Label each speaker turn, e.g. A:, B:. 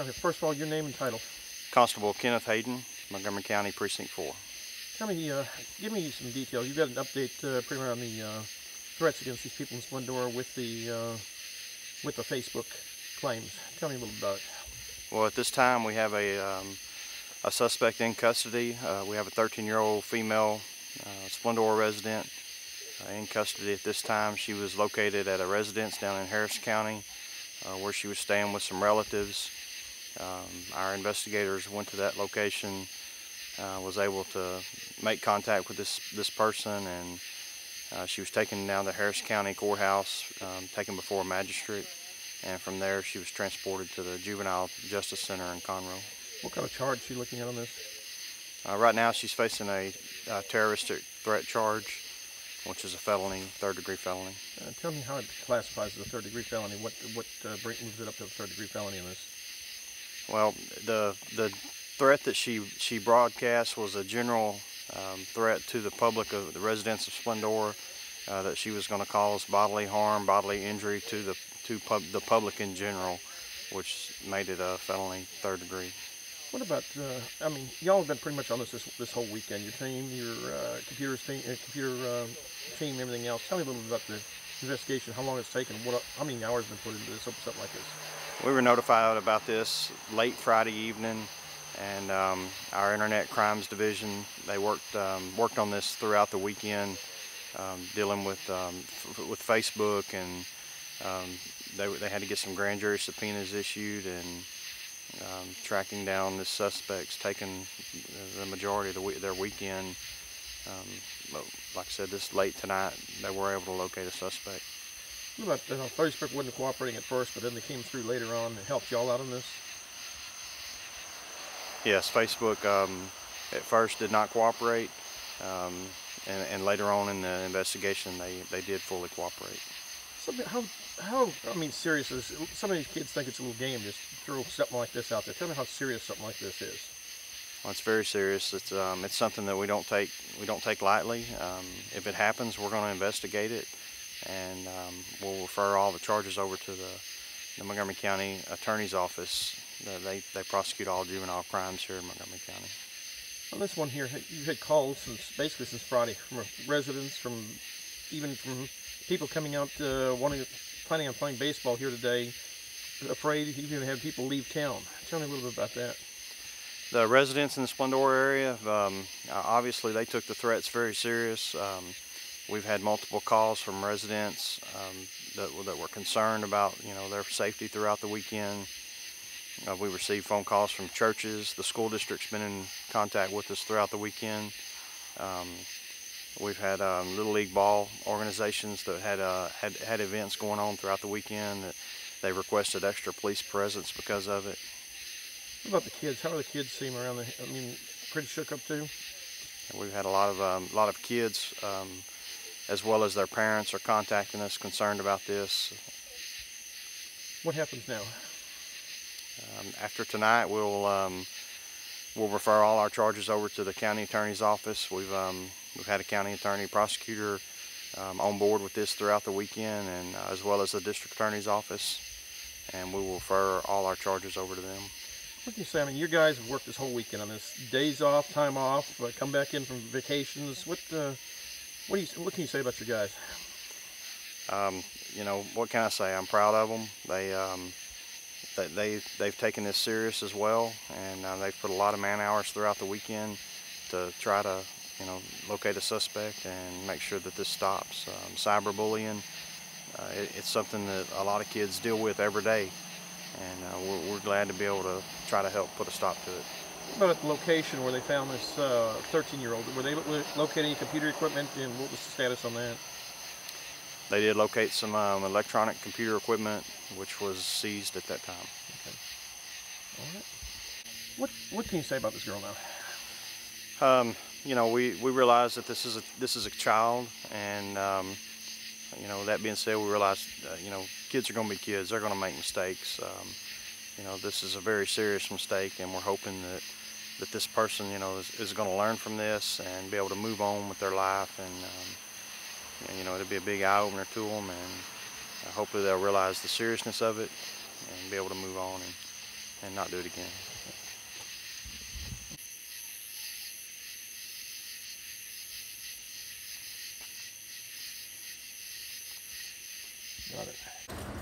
A: Okay, first of all, your name and title.
B: Constable Kenneth Hayden, Montgomery County Precinct 4.
A: Tell me, uh, give me some details. You've got an update uh, pretty much on the uh, threats against these people in Splendora with the uh, with the Facebook claims. Tell me a little about it.
B: Well, at this time we have a, um, a suspect in custody. Uh, we have a 13-year-old female uh, Splendora resident uh, in custody at this time. She was located at a residence down in Harris County uh, where she was staying with some relatives. Um, our investigators went to that location, uh, was able to make contact with this, this person and uh, she was taken down to Harris County Courthouse, um, taken before a magistrate, and from there she was transported to the Juvenile Justice Center in Conroe.
A: What kind of charge is she looking at on this?
B: Uh, right now she's facing a, a terroristic threat charge, which is a felony, third degree felony.
A: Uh, tell me how it classifies as a third degree felony. What what uh, moves it up to a third degree felony in this?
B: Well, the the threat that she she broadcast was a general um, threat to the public of the residents of Splendor uh, that she was going to cause bodily harm, bodily injury to the to pub, the public in general, which made it a felony third degree.
A: What about? Uh, I mean, y'all have been pretty much on this this, this whole weekend. Your team, your uh, computer team, uh, computer uh, team, everything else. Tell me a little bit about the investigation. How long it's taken? What? How many hours been put into this? Something like this.
B: We were notified about this late Friday evening, and um, our Internet Crimes Division they worked um, worked on this throughout the weekend, um, dealing with um, with Facebook, and um, they they had to get some grand jury subpoenas issued and. Tracking down the suspects, taking the majority of the, their weekend. like I said, this late tonight, they were able to locate a suspect.
A: About uh, Facebook wasn't cooperating at first, but then they came through later on and helped y'all out on this?
B: Yes, Facebook um, at first did not cooperate, um, and, and, later on in the investigation, they, they did fully cooperate.
A: So how, how, I mean, serious is, some of these kids think it's a little game, just throw something like this out there. Tell me how serious something like this is.
B: Well, it's very serious. It's, um, it's something that we don't take, we don't take lightly. Um, if it happens, we're going to investigate it, and um, we'll refer all the charges over to the, the Montgomery County Attorney's Office they, they prosecute all juvenile crimes here in Montgomery County.
A: On this one here, you've had calls since basically since Friday from residents, from even from people coming out uh, wanting, planning on playing baseball here today, afraid even had people leave town. Tell me a little bit about that.
B: The residents in the Splendor area, um, obviously they took the threats very serious. Um, we've had multiple calls from residents um, that, that were concerned about you know their safety throughout the weekend. Uh, we received phone calls from churches. The school district's been in contact with us throughout the weekend. Um, we've had um, Little League ball organizations that had, uh, had, had events going on throughout the weekend. That they requested extra police presence because of it.
A: What about the kids? How are the kids seem around the, I mean, pretty shook up too?
B: We've had a lot of, um, lot of kids um, as well as their parents are contacting us concerned about this.
A: What happens now?
B: Um, after tonight, we'll um, we'll refer all our charges over to the county attorney's office. We've um, we've had a county attorney prosecutor um, on board with this throughout the weekend, and uh, as well as the district attorney's office, and we will refer all our charges over to them.
A: What can you say? I mean, you guys have worked this whole weekend on this. Days off, time off, uh, come back in from vacations. What uh, what do you what can you say about your guys?
B: Um, you know, what can I say? I'm proud of them. They um, that they they've taken this serious as well, and uh, they've put a lot of man hours throughout the weekend to try to you know locate a suspect and make sure that this stops. Um, cyberbullying, uh, it, it's something that a lot of kids deal with every day, and uh, we're, we're, glad to be able to try to help put a stop to it.
A: What about the location where they found this 13-year-old? Uh, were they locating computer equipment, and what was the status on that?
B: They did locate some um, electronic computer equipment, which was seized at that time. Okay.
A: All right. What What can you say about this girl
B: now? Um, you know, we, we realize that this is a this is a child, and um, you know, that being said, we realize uh, you know kids are going to be kids. They're going to make mistakes. Um, you know, this is a very serious mistake, and we're hoping that that this person, you know, is, is going to learn from this and be able to move on with their life and um, and, you know, it'll be a big eye-opener to them, and hopefully they'll realize the seriousness of it and be able to move on and and not do it again.
A: Got it.